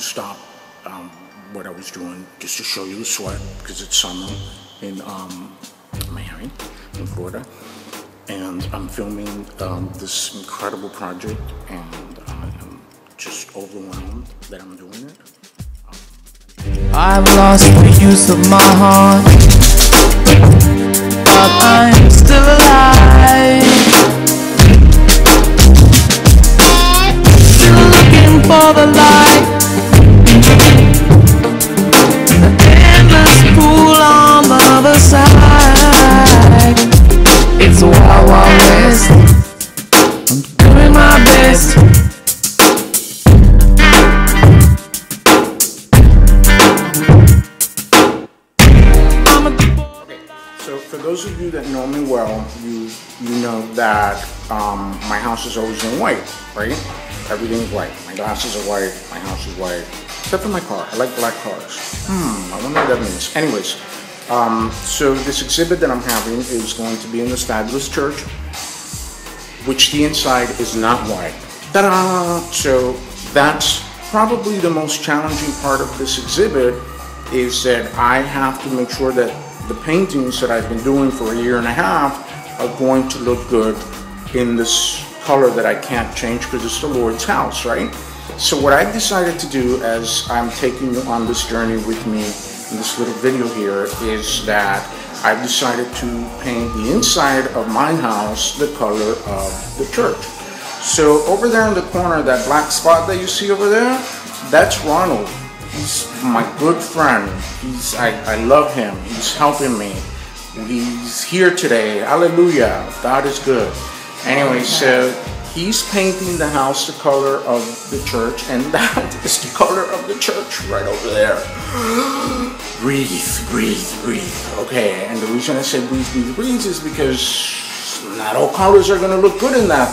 stop um, what I was doing just to show you the sweat because it's summer in um, Miami, in Florida. And I'm filming um, this incredible project, and I am just overwhelmed that I'm doing it. I've lost the use of my heart, but I'm still alive. Still looking for the light. You know that um, my house is always in white, right? Everything's white. My glasses are white. My house is white, except for my car. I like black cars. Hmm, I wonder what that means. Anyways, um, so this exhibit that I'm having is going to be in the Fabulous Church, which the inside is not white. Ta-da! So that's probably the most challenging part of this exhibit is that I have to make sure that the paintings that I've been doing for a year and a half are going to look good in this color that I can't change because it's the Lord's house, right? So what I've decided to do as I'm taking you on this journey with me in this little video here is that I've decided to paint the inside of my house the color of the church. So over there in the corner, that black spot that you see over there, that's Ronald. He's my good friend. He's I, I love him. He's helping me. He's here today. Hallelujah. God is good. Anyway, so he's painting the house the color of the church, and that is the color of the church right over there. breathe, breathe, breathe. Okay, and the reason I say breathe, breathe, breathe is because not all colors are gonna look good in that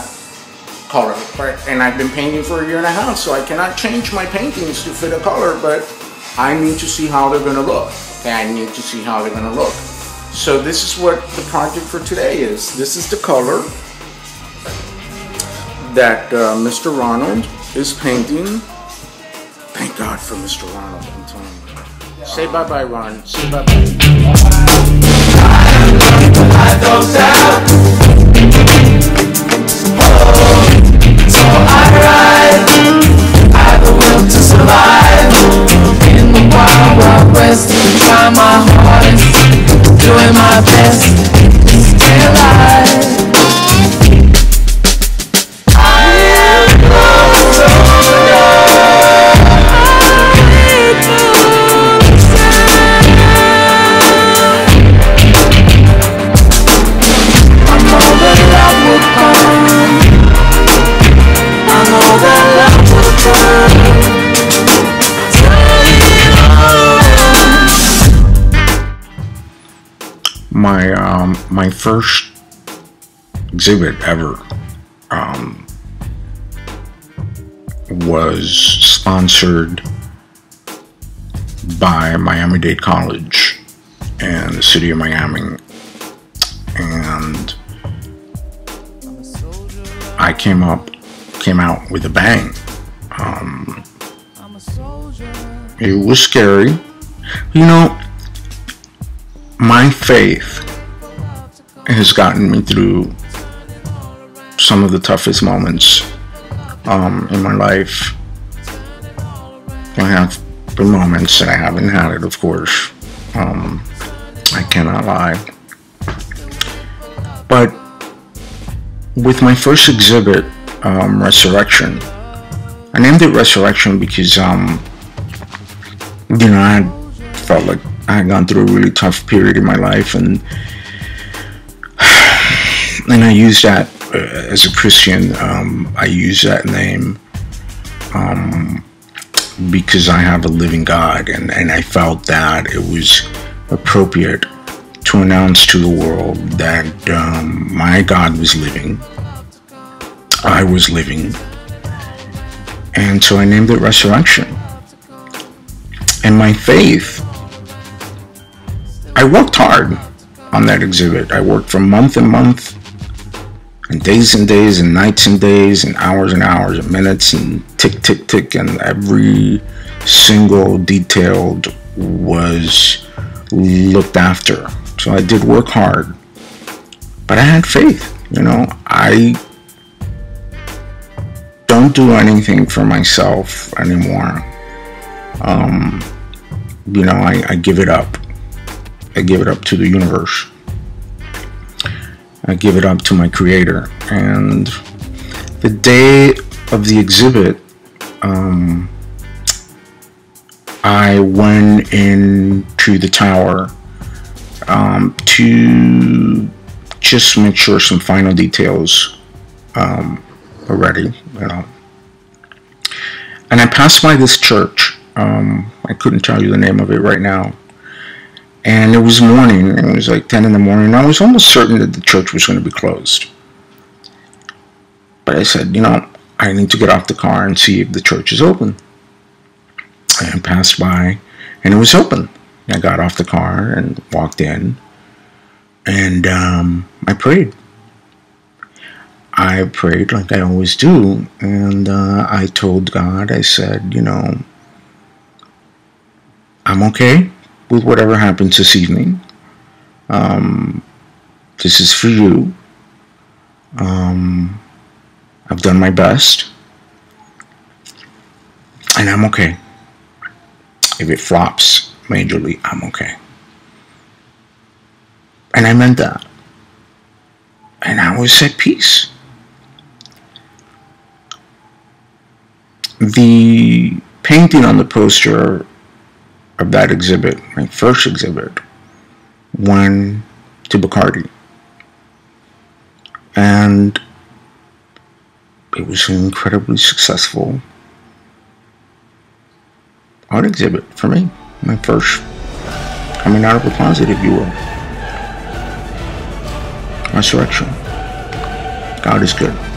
color. Right? And I've been painting for a year and a half, so I cannot change my paintings to fit a color, but I need to see how they're gonna look. Okay, I need to see how they're gonna look. So this is what the project for today is. This is the color that uh, Mr. Ronald is painting. Thank God for Mr. Ronald, I'm telling you. Say bye-bye, Ron. Say bye-bye. My best, my um my first exhibit ever um was sponsored by Miami Dade College and the city of Miami. And I came up came out with a bang. Um it was scary. You know my faith has gotten me through some of the toughest moments um, in my life. I have been moments that I haven't had it, of course. Um, I cannot lie. But with my first exhibit, um, Resurrection, I named it Resurrection because, um, you know, I felt like I had gone through a really tough period in my life, and and I use that uh, as a Christian. Um, I use that name um, because I have a living God, and and I felt that it was appropriate to announce to the world that um, my God was living. I was living, and so I named it Resurrection. And my faith I worked hard on that exhibit. I worked for month and month, and days and days, and nights and days, and hours and hours, and minutes, and tick, tick, tick, and every single detailed was looked after. So I did work hard, but I had faith. You know, I don't do anything for myself anymore. Um, you know, I, I give it up. I give it up to the universe. I give it up to my creator. And the day of the exhibit, um, I went into the tower um, to just make sure some final details um, are ready, you know. And I passed by this church. Um, I couldn't tell you the name of it right now. And it was morning. It was like 10 in the morning. I was almost certain that the church was going to be closed. But I said, you know, I need to get off the car and see if the church is open. I passed by and it was open. I got off the car and walked in and um, I prayed. I prayed like I always do. And uh, I told God, I said, you know, I'm okay with whatever happens this evening. Um, this is for you. Um, I've done my best. And I'm okay. If it flops majorly, I'm okay. And I meant that. And I was at peace. The painting on the poster of that exhibit, my first exhibit, went to Bacardi. And it was an incredibly successful art exhibit for me. My first coming out of the closet, if you will. Resurrection. God is good.